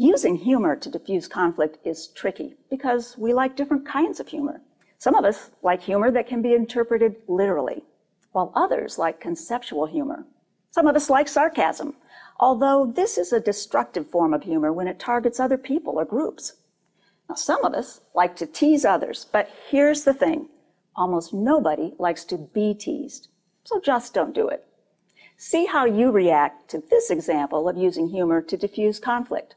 Using humor to diffuse conflict is tricky because we like different kinds of humor. Some of us like humor that can be interpreted literally, while others like conceptual humor. Some of us like sarcasm, although this is a destructive form of humor when it targets other people or groups. Now, some of us like to tease others, but here's the thing almost nobody likes to be teased, so just don't do it. See how you react to this example of using humor to diffuse conflict.